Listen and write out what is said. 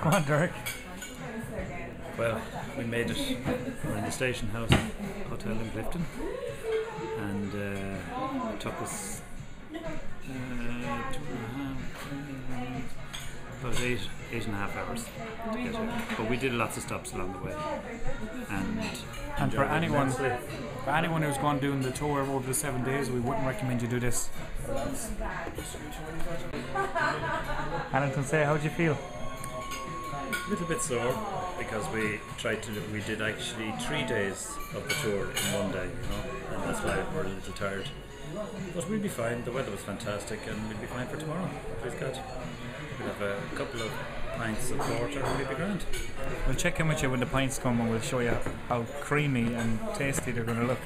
Come on, Derek. Well, we made it. We're in the station house hotel in Clifden, and uh, it took us uh, about eight, eight and a half hours to get here. But we did lots of stops along the way, and And for anyone, for anyone who's gone doing the tour over the seven days, we wouldn't recommend you do this. Hamilton, say, how do you feel? A little bit sore because we tried to. We did actually three days of the tour in one day, you know, and that's why we're a little tired. But we'll be fine. The weather was fantastic, and we'll be fine for tomorrow. Please God, we'll have a couple of pints of water, be grand. We'll check in with you when the pints come and we'll show you how creamy and tasty they're going to look.